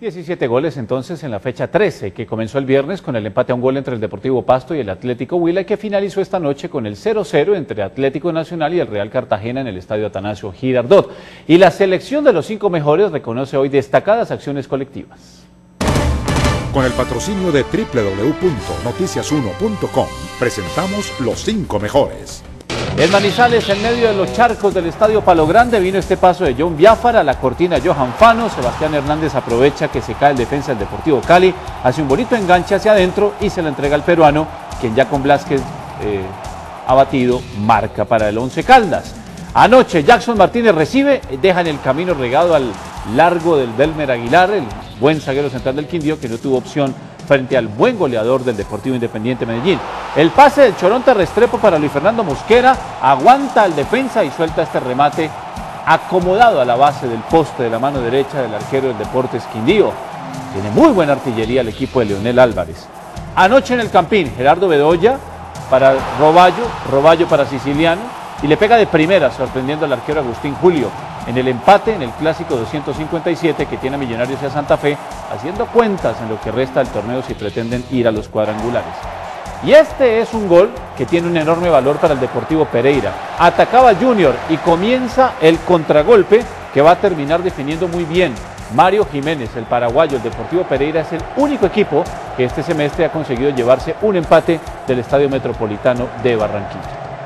17 goles entonces en la fecha 13, que comenzó el viernes con el empate a un gol entre el Deportivo Pasto y el Atlético Huila, que finalizó esta noche con el 0-0 entre Atlético Nacional y el Real Cartagena en el Estadio Atanasio Girardot. Y la selección de los cinco mejores reconoce hoy destacadas acciones colectivas. Con el patrocinio de www.noticias1.com presentamos los cinco mejores. En Manizales, en medio de los charcos del Estadio Palo Grande, vino este paso de John Biafara, la cortina Johan Fano, Sebastián Hernández aprovecha que se cae el defensa del Deportivo Cali, hace un bonito enganche hacia adentro y se la entrega al peruano, quien ya con Blasquez eh, ha batido marca para el Once Caldas. Anoche Jackson Martínez recibe, deja en el camino regado al largo del Belmer Aguilar, el buen zaguero central del Quindío, que no tuvo opción frente al buen goleador del Deportivo Independiente Medellín. El pase del Choronta Restrepo para Luis Fernando Mosquera, aguanta al defensa y suelta este remate acomodado a la base del poste de la mano derecha del arquero del Deportes Quindío. Tiene muy buena artillería el equipo de Leonel Álvarez. Anoche en el Campín, Gerardo Bedoya para Roballo, Roballo para Siciliano y le pega de primera sorprendiendo al arquero Agustín Julio en el empate en el clásico 257 que tiene Millonarios y a Santa Fe, haciendo cuentas en lo que resta del torneo si pretenden ir a los cuadrangulares. Y este es un gol que tiene un enorme valor para el Deportivo Pereira. Atacaba Junior y comienza el contragolpe que va a terminar definiendo muy bien. Mario Jiménez, el paraguayo, el Deportivo Pereira es el único equipo que este semestre ha conseguido llevarse un empate del Estadio Metropolitano de Barranquilla.